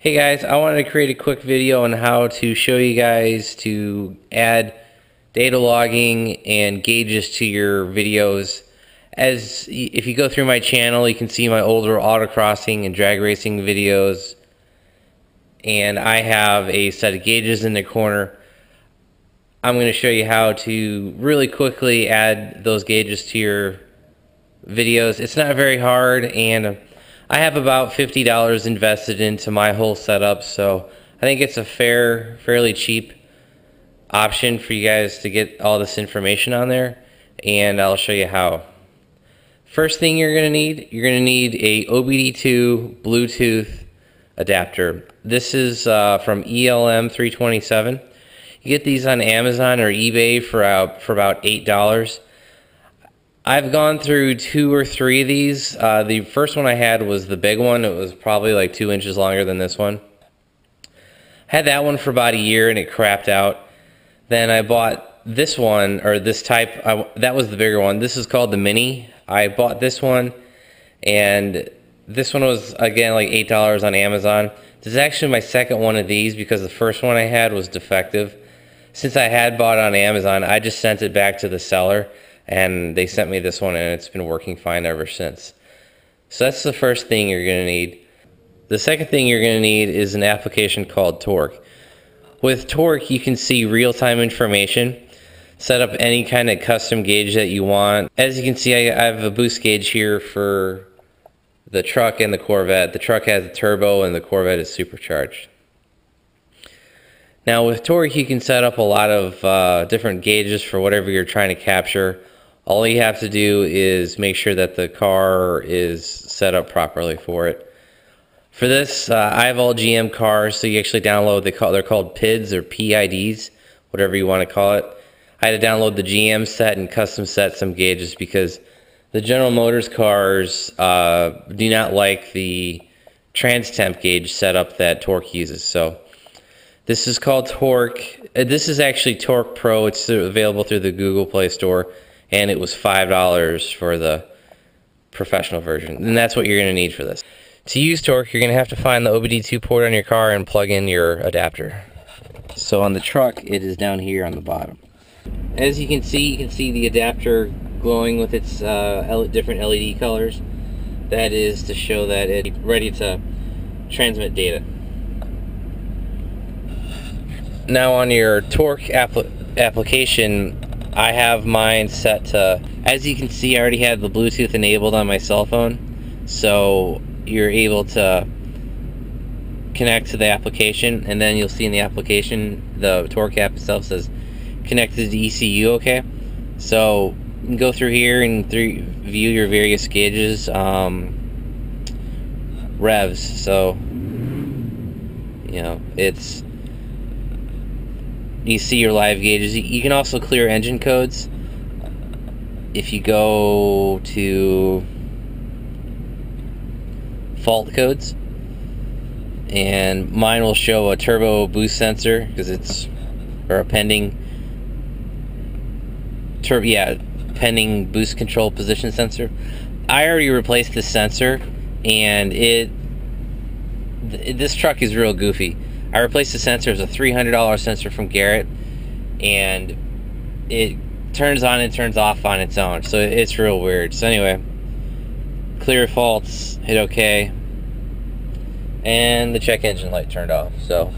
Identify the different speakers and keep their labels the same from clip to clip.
Speaker 1: Hey guys, I wanted to create a quick video on how to show you guys to add data logging and gauges to your videos. As if you go through my channel, you can see my older autocrossing and drag racing videos. And I have a set of gauges in the corner. I'm going to show you how to really quickly add those gauges to your videos. It's not very hard and I have about $50 invested into my whole setup, so I think it's a fair, fairly cheap option for you guys to get all this information on there, and I'll show you how. First thing you're going to need, you're going to need a OBD2 Bluetooth adapter. This is uh, from ELM 327. You get these on Amazon or eBay for, uh, for about $8. I've gone through two or three of these. Uh, the first one I had was the big one. It was probably like two inches longer than this one. Had that one for about a year and it crapped out. Then I bought this one, or this type, I, that was the bigger one. This is called the Mini. I bought this one, and this one was, again, like $8 on Amazon. This is actually my second one of these because the first one I had was defective. Since I had bought on Amazon, I just sent it back to the seller and they sent me this one and it's been working fine ever since. So that's the first thing you're going to need. The second thing you're going to need is an application called Torque. With Torque, you can see real-time information, set up any kind of custom gauge that you want. As you can see, I, have a boost gauge here for the truck and the Corvette. The truck has a turbo and the Corvette is supercharged. Now with Torque, you can set up a lot of uh, different gauges for whatever you're trying to capture. All you have to do is make sure that the car is set up properly for it. For this, uh, I have all GM cars, so you actually download, they call, they're called PIDs or PIDs, whatever you want to call it. I had to download the GM set and custom set some gauges because the General Motors cars uh, do not like the trans temp gauge setup that Torque uses. So this is called Torque. Uh, this is actually Torque Pro. It's available through the Google Play Store and it was $5 for the professional version. And that's what you're going to need for this. To use Torque, you're going to have to find the OBD2 port on your car and plug in your adapter. So on the truck, it is down here on the bottom. As you can see, you can see the adapter glowing with its uh, different LED colors. That is to show that it's ready to transmit data. Now on your Torque apl application, I have mine set to, as you can see, I already have the Bluetooth enabled on my cell phone. So you're able to connect to the application and then you'll see in the application, the Torque app itself says connected to ECU, okay? So go through here and through, view your various gauges, um, revs. So, you know, it's you see your live gauges. You can also clear engine codes. If you go to fault codes, and mine will show a turbo boost sensor because it's or a pending turbo yeah pending boost control position sensor. I already replaced the sensor, and it this truck is real goofy I replaced the sensor. It's a $300 sensor from Garrett, and it turns on and turns off on its own. So it's real weird. So anyway, clear faults, hit OK, and the check engine light turned off. So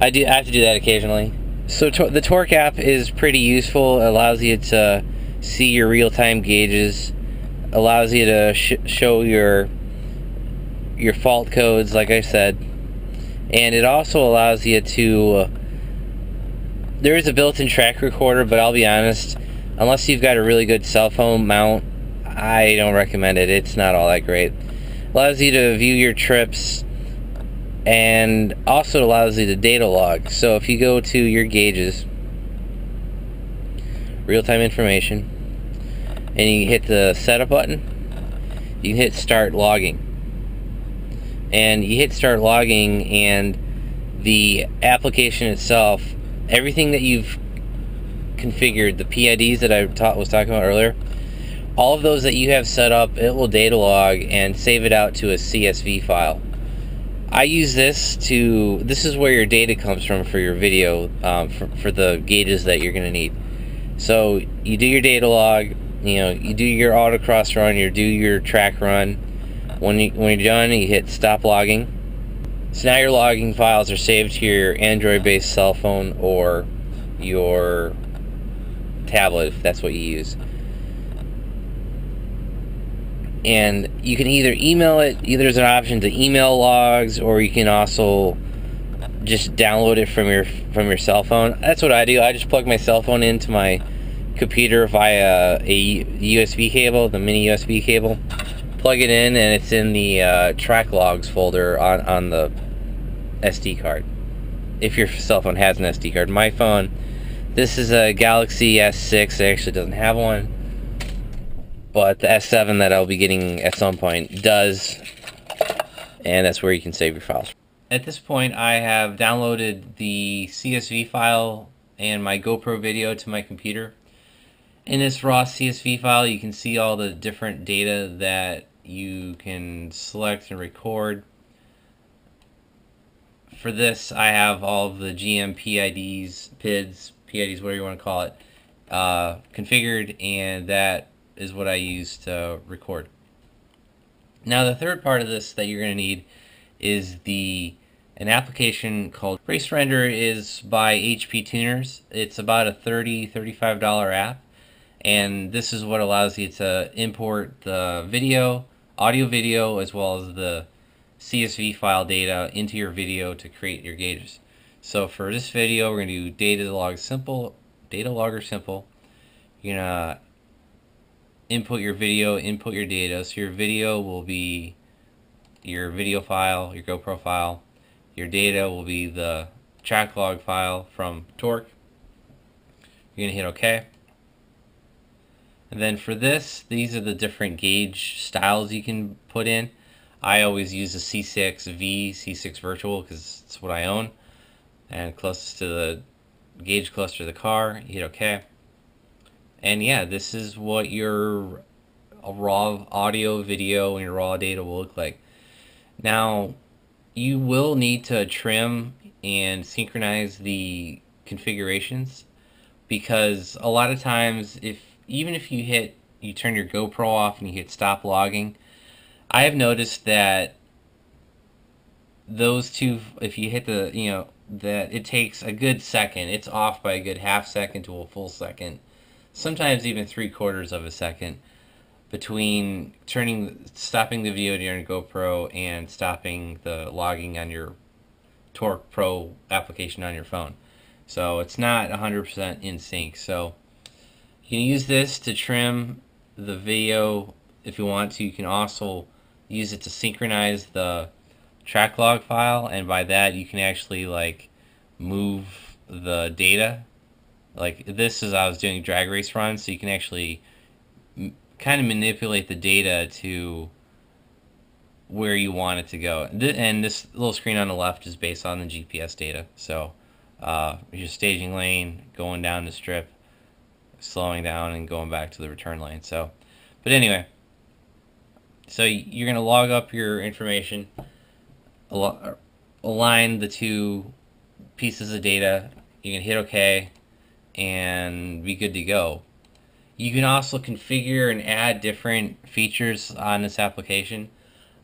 Speaker 1: I do I have to do that occasionally. So to the Torque app is pretty useful. It allows you to see your real-time gauges, allows you to sh show your your fault codes, like I said and it also allows you to uh, there is a built-in track recorder but I'll be honest unless you've got a really good cell phone mount I don't recommend it. It's not all that great. Allows you to view your trips and also allows you to data log. So if you go to your gauges real-time information and you hit the setup button you can hit start logging and you hit start logging and the application itself everything that you've configured the PIDs that I taught, was talking about earlier all of those that you have set up it will data log and save it out to a CSV file I use this to, this is where your data comes from for your video, um, for, for the gauges that you're going to need. So you do your data log, you know, you do your autocross run, you do your track run. When, you, when you're done, you hit stop logging. So now your logging files are saved to your Android-based cell phone or your tablet if that's what you use. And you can either email it, either there's an option to email logs, or you can also just download it from your from your cell phone. That's what I do. I just plug my cell phone into my computer via a USB cable, the mini USB cable. Plug it in, and it's in the uh, track logs folder on on the SD card. If your cell phone has an SD card, my phone, this is a Galaxy S6. It actually doesn't have one, but the S7 that I'll be getting at some point does, and that's where you can save your files. At this point, I have downloaded the CSV file and my GoPro video to my computer. In this raw CSV file, you can see all the different data that you can select and record. For this, I have all of the GM PIDs, PIDs, PIDs, whatever you want to call it, uh, configured, and that is what I use to record. Now, the third part of this that you're going to need is the an application called RaceRender is by HP Tuners. It's about a $30, $35 app. And this is what allows you to import the video, audio video, as well as the CSV file data into your video to create your gauges. So for this video, we're going to do data log simple, data logger simple. You're going to input your video, input your data. So your video will be your video file, your GoPro file, your data will be the track log file from Torque. You're going to hit OK. And then for this, these are the different gauge styles you can put in. I always use a C6V, C6 Virtual, because it's what I own. And closest to the gauge cluster of the car, hit OK. And yeah, this is what your raw audio, video, and your raw data will look like. Now, you will need to trim and synchronize the configurations because a lot of times if even if you hit you turn your GoPro off and you hit stop logging I have noticed that those two if you hit the you know that it takes a good second it's off by a good half second to a full second sometimes even three quarters of a second between turning stopping the video during GoPro and stopping the logging on your Torque Pro application on your phone. So it's not 100% in sync. So you can use this to trim the video if you want to. You can also use it to synchronize the track log file and by that you can actually like move the data like this is I was doing drag race runs so you can actually kind of manipulate the data to where you want it to go. And this little screen on the left is based on the GPS data. So uh, your staging lane, going down the strip, slowing down and going back to the return lane. So, but anyway, so you're going to log up your information, align the two pieces of data. You can hit OK and be good to go. You can also configure and add different features on this application.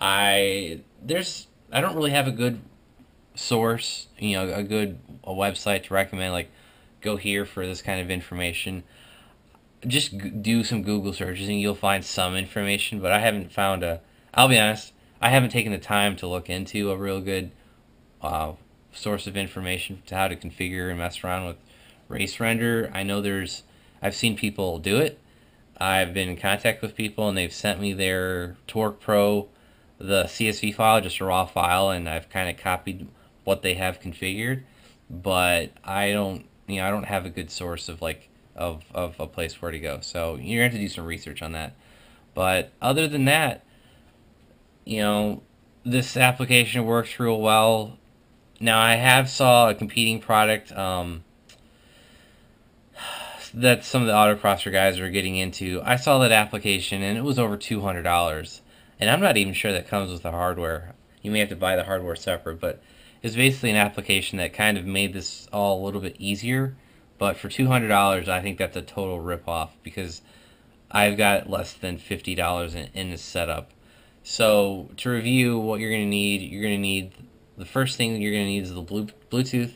Speaker 1: I there's I don't really have a good source, you know, a good a website to recommend like go here for this kind of information. Just do some Google searches and you'll find some information, but I haven't found a I'll be honest, I haven't taken the time to look into a real good uh, source of information to how to configure and mess around with RaceRender. I know there's I've seen people do it. I've been in contact with people and they've sent me their Torque Pro, the CSV file, just a raw file, and I've kind of copied what they have configured. But I don't, you know, I don't have a good source of like of, of a place where to go. So you're going to have to do some research on that. But other than that, you know, this application works real well. Now I have saw a competing product. Um, that some of the autocrosser guys are getting into. I saw that application and it was over $200. And I'm not even sure that comes with the hardware. you may have to buy the hardware separate, but it's basically an application that kind of made this all a little bit easier. But for $200, I think that's a total ripoff because I've got less than $50 in, in this setup. So to review what you're going to need, you're going to need the first thing you're going to need is the Bluetooth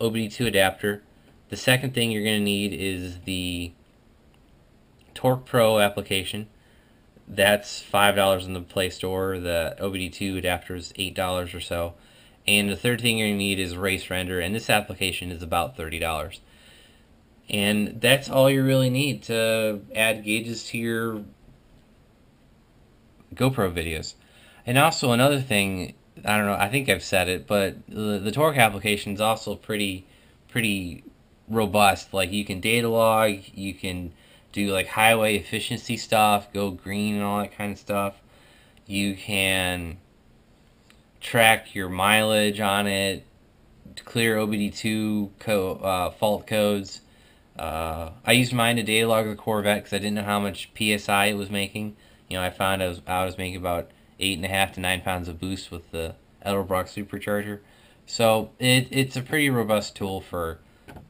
Speaker 1: OBD2 adapter. The second thing you're going to need is the Torque Pro application. That's $5 in the Play Store. The OBD2 adapter is $8 or so. And the third thing you're going to need is RaceRender, and this application is about $30. And that's all you really need to add gauges to your GoPro videos. And also another thing, I don't know, I think I've said it, but the, the Torque application is also pretty, pretty robust. Like you can data log, you can do like highway efficiency stuff, go green and all that kind of stuff. You can track your mileage on it, clear OBD2 co uh, fault codes. Uh, I used mine log the Corvette because I didn't know how much PSI it was making. You know, I found I was, I was making about eight and a half to nine pounds of boost with the Edelbrock supercharger. So it, it's a pretty robust tool for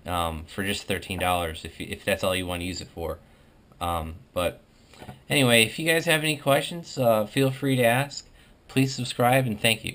Speaker 1: um, for just thirteen dollars if if that's all you want to use it for. Um, but anyway, if you guys have any questions, uh, feel free to ask. Please subscribe and thank you.